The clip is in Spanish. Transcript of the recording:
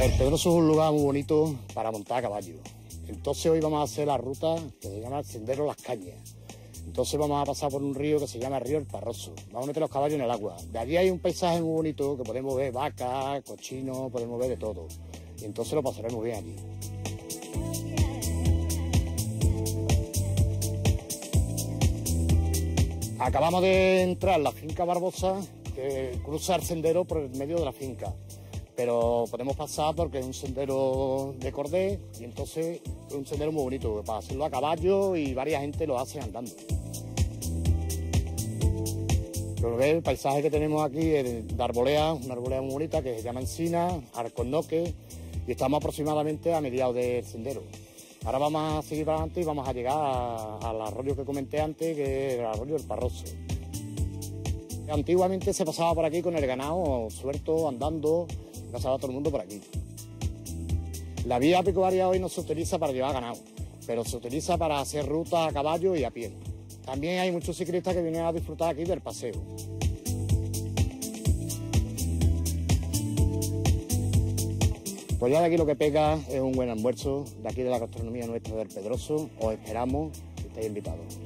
Pedroso es un lugar muy bonito para montar a caballo. Entonces hoy vamos a hacer la ruta que se llama Sendero Las Cañas. Entonces vamos a pasar por un río que se llama Río El Parroso. Vamos a meter los caballos en el agua. De allí hay un paisaje muy bonito que podemos ver vacas, cochinos, podemos ver de todo. Y entonces lo pasaremos bien allí. Acabamos de entrar en la finca Barbosa, que cruza el sendero por el medio de la finca. Pero podemos pasar porque es un sendero de cordé y entonces es un sendero muy bonito para hacerlo a caballo y varias gente lo hace andando. Pero el paisaje que tenemos aquí es de arbolea, una arbolea muy bonita que se llama encina, arconoque y estamos aproximadamente a mediados del sendero. Ahora vamos a seguir para adelante y vamos a llegar al arroyo que comenté antes, que es el arroyo del Parroso. Antiguamente se pasaba por aquí con el ganado suelto, andando, pasaba todo el mundo por aquí. La vía pecuaria hoy no se utiliza para llevar ganado, pero se utiliza para hacer ruta a caballo y a pie. También hay muchos ciclistas que vienen a disfrutar aquí del paseo. Pues ya de aquí lo que pega es un buen almuerzo, de aquí de la gastronomía nuestra del Pedroso. Os esperamos, estáis invitados.